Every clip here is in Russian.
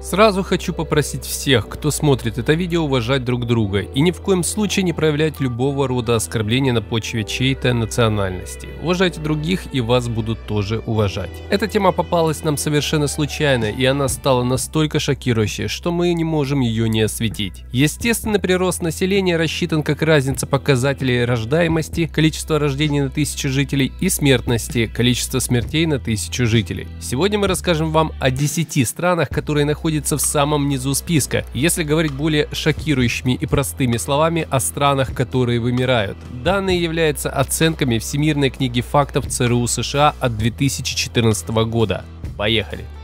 Сразу хочу попросить всех, кто смотрит это видео, уважать друг друга и ни в коем случае не проявлять любого рода оскорбления на почве чьей-то национальности. Уважайте других и вас будут тоже уважать. Эта тема попалась нам совершенно случайно и она стала настолько шокирующей, что мы не можем ее не осветить. Естественный прирост населения рассчитан как разница показателей рождаемости, количество рождений на тысячу жителей и смертности, количество смертей на тысячу жителей. Сегодня мы расскажем вам о 10 странах, которые находятся находится в самом низу списка, если говорить более шокирующими и простыми словами о странах, которые вымирают. Данные являются оценками Всемирной книги фактов ЦРУ США от 2014 года. Поехали!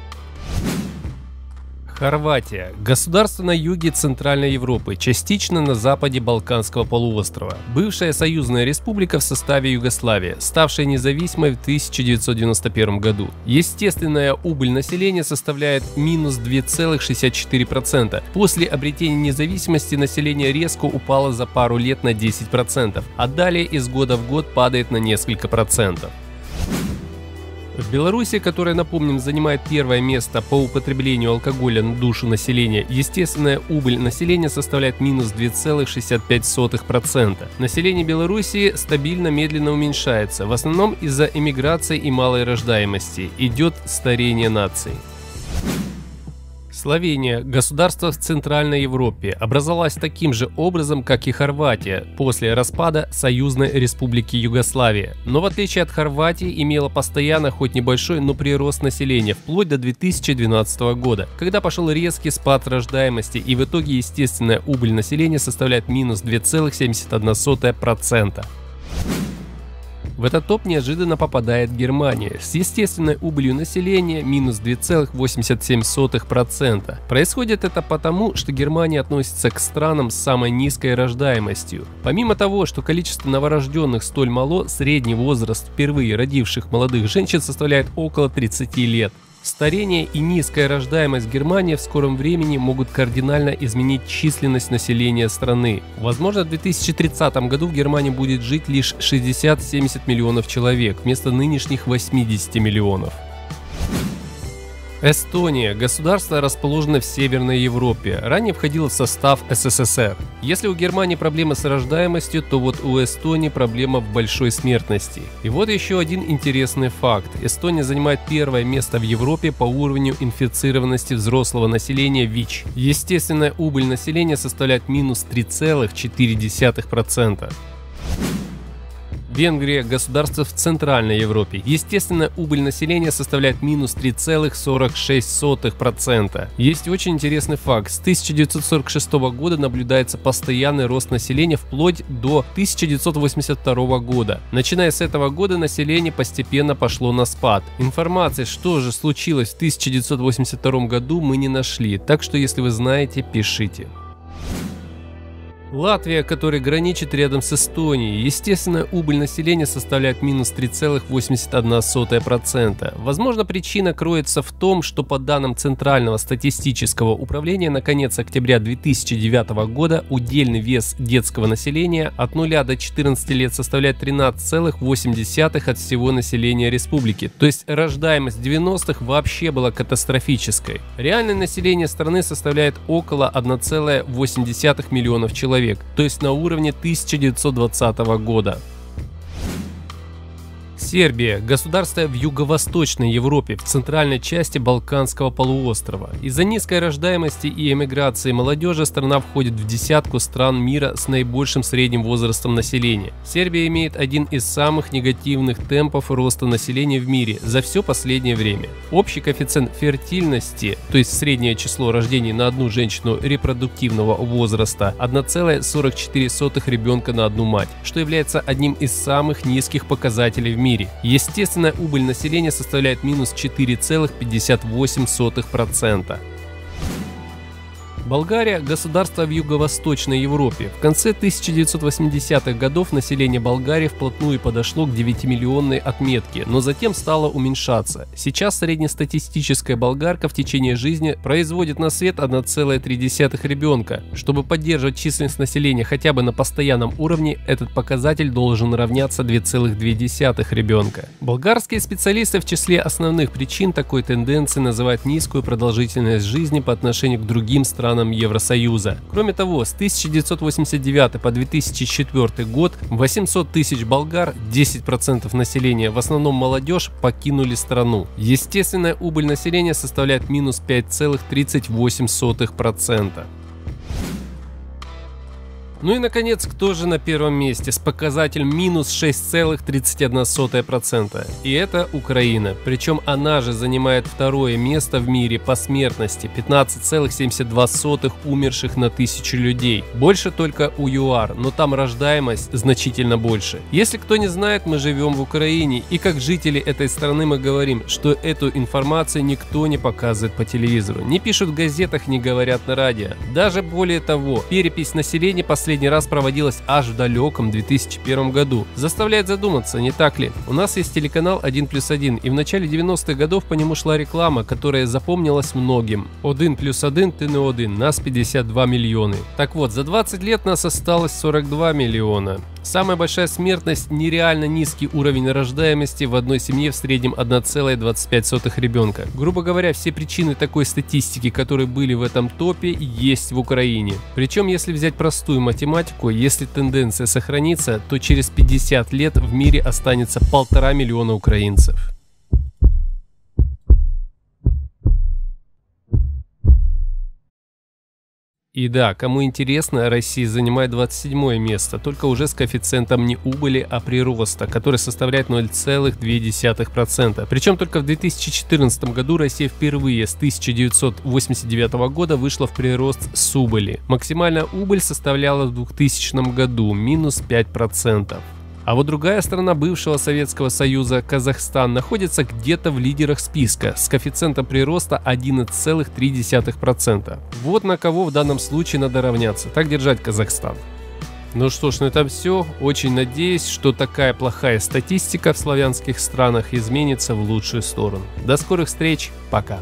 Хорватия – государство на юге Центральной Европы, частично на западе Балканского полуострова. Бывшая союзная республика в составе Югославии, ставшая независимой в 1991 году. Естественная убыль населения составляет минус 2,64%. После обретения независимости население резко упало за пару лет на 10%, а далее из года в год падает на несколько процентов. В Беларуси, которая, напомним, занимает первое место по употреблению алкоголя на душу населения, естественная убыль населения составляет минус 2,65%. Население Беларуси стабильно медленно уменьшается, в основном из-за эмиграции и малой рождаемости. Идет старение нации. Словения, государство в Центральной Европе, образовалась таким же образом, как и Хорватия, после распада Союзной Республики Югославия. Но в отличие от Хорватии, имела постоянно хоть небольшой, но прирост населения вплоть до 2012 года, когда пошел резкий спад рождаемости и в итоге естественная убыль населения составляет минус 2,71%. В этот топ неожиданно попадает Германия с естественной убылью населения минус 2,87%. Происходит это потому, что Германия относится к странам с самой низкой рождаемостью. Помимо того, что количество новорожденных столь мало, средний возраст впервые родивших молодых женщин составляет около 30 лет. Старение и низкая рождаемость Германии в скором времени могут кардинально изменить численность населения страны. Возможно, в 2030 году в Германии будет жить лишь 60-70 миллионов человек вместо нынешних 80 миллионов. Эстония – государство, расположенное в Северной Европе, ранее входило в состав СССР. Если у Германии проблема с рождаемостью, то вот у Эстонии проблема в большой смертности. И вот еще один интересный факт. Эстония занимает первое место в Европе по уровню инфицированности взрослого населения ВИЧ. Естественная убыль населения составляет минус 3,4%. Венгрия – государство в Центральной Европе. Естественно, убыль населения составляет минус 3,46%. Есть очень интересный факт. С 1946 года наблюдается постоянный рост населения вплоть до 1982 года. Начиная с этого года население постепенно пошло на спад. Информации, что же случилось в 1982 году, мы не нашли, так что если вы знаете, пишите. Латвия, которая граничит рядом с Эстонией, естественно, убыль населения составляет минус 3,81%. Возможно, причина кроется в том, что по данным Центрального статистического управления на конец октября 2009 года удельный вес детского населения от 0 до 14 лет составляет 13,8 от всего населения республики. То есть рождаемость 90-х вообще была катастрофической. Реальное население страны составляет около 1,8 миллионов человек человек, то есть на уровне 1920 года. Сербия – государство в юго-восточной Европе, в центральной части Балканского полуострова. Из-за низкой рождаемости и эмиграции молодежи страна входит в десятку стран мира с наибольшим средним возрастом населения. Сербия имеет один из самых негативных темпов роста населения в мире за все последнее время. Общий коэффициент фертильности, то есть среднее число рождений на одну женщину репродуктивного возраста, 1,44 ребенка на одну мать, что является одним из самых низких показателей в мире мире. Естественная убыль населения составляет минус 4,58%. Болгария – государство в юго-восточной Европе. В конце 1980-х годов население Болгарии вплотную подошло к 9-миллионной отметке, но затем стало уменьшаться. Сейчас среднестатистическая болгарка в течение жизни производит на свет 1,3 ребенка. Чтобы поддерживать численность населения хотя бы на постоянном уровне, этот показатель должен равняться 2,2 ребенка. Болгарские специалисты в числе основных причин такой тенденции называют низкую продолжительность жизни по отношению к другим странам странам Евросоюза. Кроме того, с 1989 по 2004 год 800 тысяч болгар, 10% населения, в основном молодежь, покинули страну. Естественная убыль населения составляет минус 5,38%. Ну и наконец, кто же на первом месте с показателем минус 6,31%? И это Украина. Причем она же занимает второе место в мире по смертности 15,72 умерших на тысячу людей. Больше только у ЮАР, но там рождаемость значительно больше. Если кто не знает, мы живем в Украине и как жители этой страны мы говорим, что эту информацию никто не показывает по телевизору. Не пишут в газетах, не говорят на радио. Даже более того, перепись населения последних последний раз проводилась аж в далеком 2001 году. Заставляет задуматься, не так ли? У нас есть телеканал 1 плюс 1, и в начале 90-х годов по нему шла реклама, которая запомнилась многим. 1 плюс 1 ты не один, нас 52 миллионы. Так вот, за 20 лет нас осталось 42 миллиона. Самая большая смертность – нереально низкий уровень рождаемости в одной семье в среднем 1,25 ребенка. Грубо говоря, все причины такой статистики, которые были в этом топе, есть в Украине. Причем, если взять простую математику, если тенденция сохранится, то через 50 лет в мире останется полтора миллиона украинцев. И да, кому интересно, Россия занимает 27 место, только уже с коэффициентом не убыли, а прироста, который составляет 0,2%. Причем только в 2014 году Россия впервые с 1989 года вышла в прирост с убыли. Максимальная убыль составляла в 2000 году минус 5%. А вот другая страна бывшего Советского Союза, Казахстан, находится где-то в лидерах списка с коэффициентом прироста 11,3%. Вот на кого в данном случае надо равняться. Так держать Казахстан. Ну что ж, на этом все. Очень надеюсь, что такая плохая статистика в славянских странах изменится в лучшую сторону. До скорых встреч. Пока.